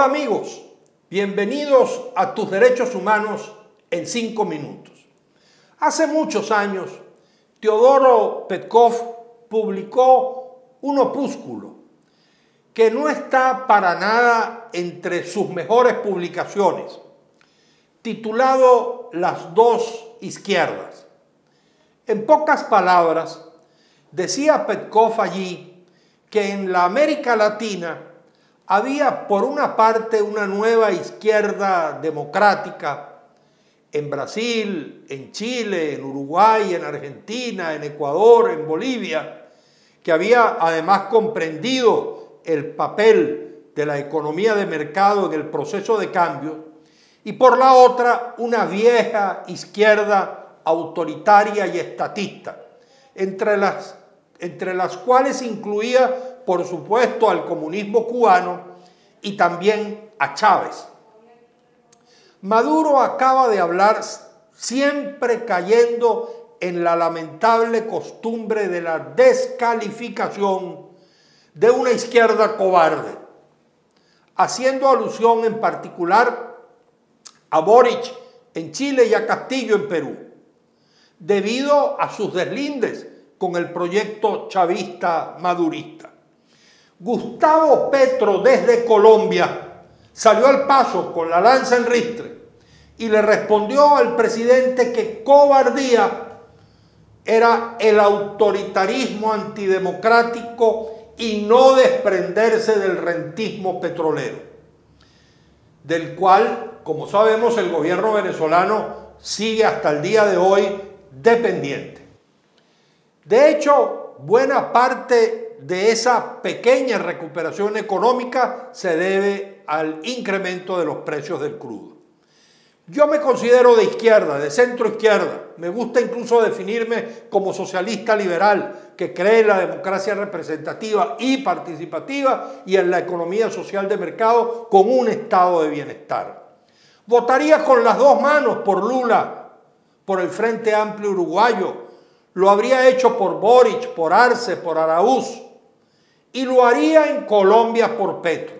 Hola amigos, bienvenidos a tus derechos humanos en cinco minutos. Hace muchos años, Teodoro Petkov publicó un opúsculo que no está para nada entre sus mejores publicaciones, titulado Las dos izquierdas. En pocas palabras, decía Petkov allí que en la América Latina había por una parte una nueva izquierda democrática en Brasil, en Chile, en Uruguay, en Argentina, en Ecuador, en Bolivia, que había además comprendido el papel de la economía de mercado en el proceso de cambio, y por la otra una vieja izquierda autoritaria y estatista, entre las, entre las cuales incluía por supuesto, al comunismo cubano y también a Chávez. Maduro acaba de hablar siempre cayendo en la lamentable costumbre de la descalificación de una izquierda cobarde, haciendo alusión en particular a Boric en Chile y a Castillo en Perú, debido a sus deslindes con el proyecto chavista madurista. Gustavo Petro desde Colombia salió al paso con la lanza en ristre y le respondió al presidente que cobardía era el autoritarismo antidemocrático y no desprenderse del rentismo petrolero, del cual, como sabemos, el gobierno venezolano sigue hasta el día de hoy dependiente. De hecho, buena parte de esa pequeña recuperación económica se debe al incremento de los precios del crudo. Yo me considero de izquierda, de centro izquierda. Me gusta incluso definirme como socialista liberal, que cree en la democracia representativa y participativa y en la economía social de mercado con un estado de bienestar. Votaría con las dos manos por Lula, por el Frente Amplio Uruguayo. Lo habría hecho por Boric, por Arce, por Araúz y lo haría en Colombia por Petro.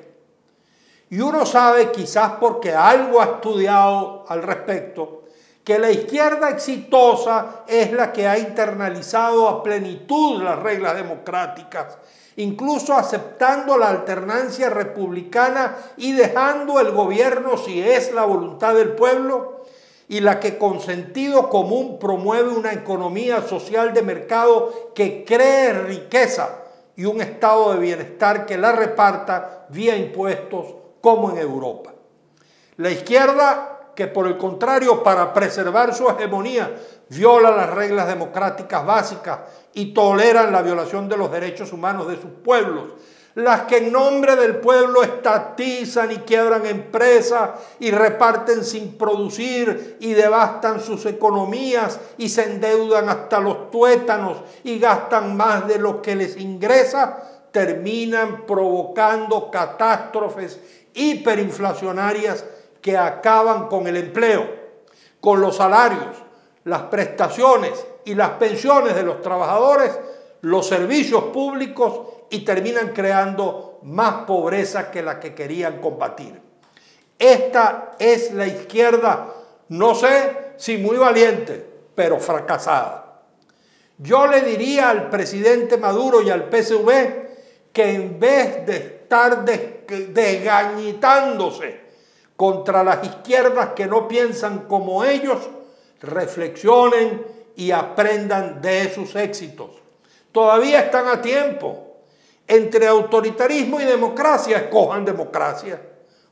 Y uno sabe, quizás porque algo ha estudiado al respecto, que la izquierda exitosa es la que ha internalizado a plenitud las reglas democráticas, incluso aceptando la alternancia republicana y dejando el gobierno si es la voluntad del pueblo, y la que con sentido común promueve una economía social de mercado que cree riqueza y un estado de bienestar que la reparta vía impuestos como en Europa. La izquierda, que por el contrario, para preservar su hegemonía, viola las reglas democráticas básicas y toleran la violación de los derechos humanos de sus pueblos, las que en nombre del pueblo estatizan y quiebran empresas y reparten sin producir y devastan sus economías y se endeudan hasta los tuétanos y gastan más de lo que les ingresa, terminan provocando catástrofes hiperinflacionarias que acaban con el empleo, con los salarios, las prestaciones y las pensiones de los trabajadores, los servicios públicos y terminan creando más pobreza que la que querían combatir. Esta es la izquierda, no sé si muy valiente, pero fracasada. Yo le diría al presidente Maduro y al PSV que en vez de estar desgañitándose contra las izquierdas que no piensan como ellos, reflexionen y aprendan de sus éxitos. Todavía están a tiempo entre autoritarismo y democracia, escojan democracia,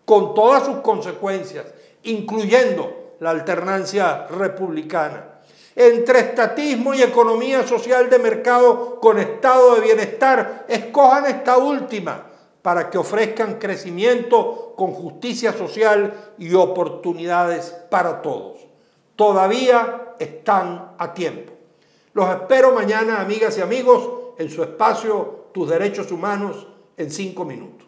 con todas sus consecuencias, incluyendo la alternancia republicana. Entre estatismo y economía social de mercado con estado de bienestar, escojan esta última para que ofrezcan crecimiento con justicia social y oportunidades para todos. Todavía están a tiempo. Los espero mañana, amigas y amigos, en su espacio tus derechos humanos en cinco minutos.